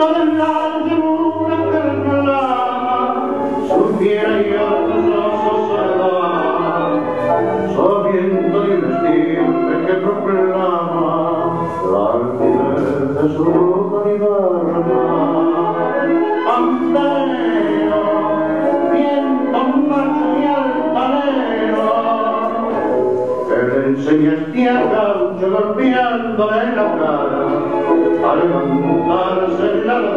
La del alma de una eterna lama, su fiera y a tus lazos viento va, sorbiendo y vestirte que propelaba la ardidez de su humanidad. Pantero, viento, un marcho y altanero, que le enseña a tierra, un chocolate alto la cara, al levantarse